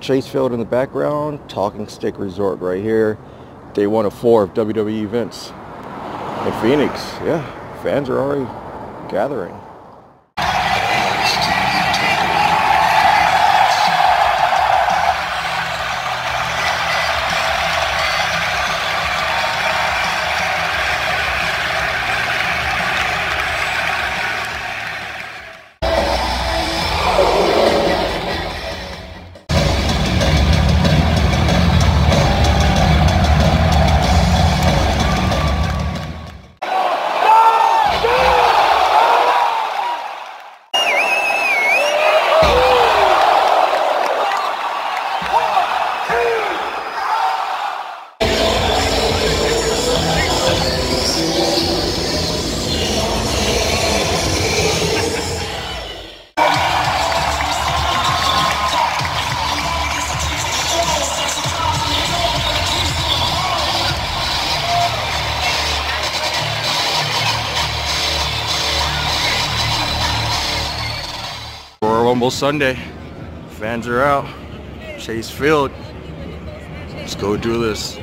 Chase Field in the background, Talking Stick Resort right here. Day one of four of WWE events in Phoenix. Yeah, fans are already gathering. Royal Rumble Sunday. Fans are out. Chase Field. Let's go do this.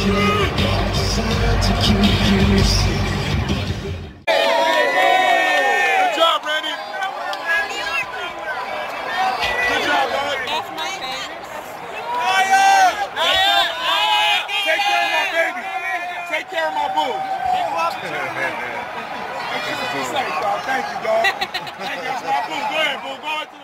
Thank you, dog. Take care of my boo. Go ahead, boo. Go boo.